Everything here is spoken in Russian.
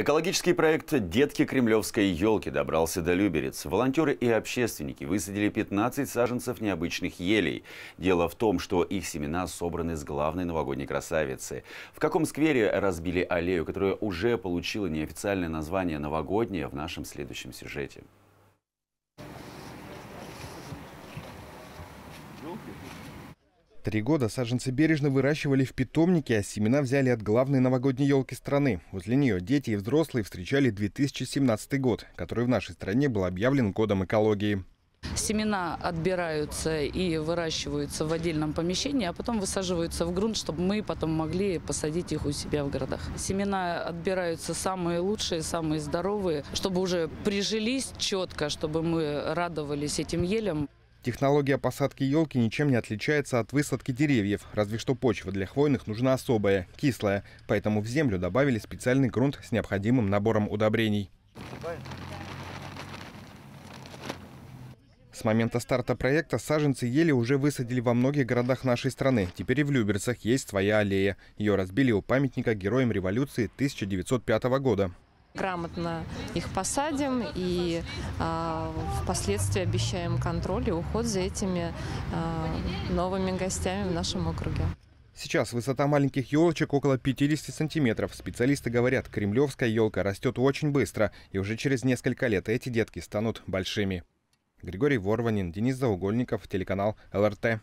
Экологический проект «Детки кремлевской елки» добрался до Люберец. Волонтеры и общественники высадили 15 саженцев необычных елей. Дело в том, что их семена собраны с главной новогодней красавицы. В каком сквере разбили аллею, которая уже получила неофициальное название «Новогодняя» в нашем следующем сюжете. Три года саженцы бережно выращивали в питомнике, а семена взяли от главной новогодней елки страны. Возле нее дети и взрослые встречали 2017 год, который в нашей стране был объявлен годом экологии. Семена отбираются и выращиваются в отдельном помещении, а потом высаживаются в грунт, чтобы мы потом могли посадить их у себя в городах. Семена отбираются самые лучшие, самые здоровые, чтобы уже прижились четко, чтобы мы радовались этим елям. Технология посадки елки ничем не отличается от высадки деревьев, разве что почва для хвойных нужна особая, кислая, поэтому в землю добавили специальный грунт с необходимым набором удобрений. С момента старта проекта саженцы ели уже высадили во многих городах нашей страны. Теперь и в Люберцах есть своя аллея. Ее разбили у памятника героям революции 1905 года грамотно их посадим и э, впоследствии обещаем контроль и уход за этими э, новыми гостями в нашем округе. Сейчас высота маленьких елочек около 50 сантиметров. Специалисты говорят, кремлевская елка растет очень быстро, и уже через несколько лет эти детки станут большими. Григорий Ворванин, Денис Заугольников, телеканал ЛРТ.